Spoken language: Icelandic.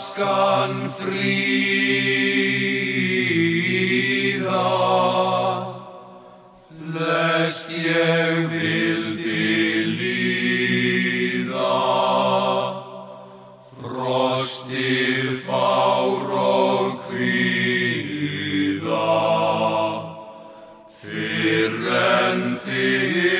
askan fríða lest ég vildi líða. Frostið fár og kvíða fyrir en þig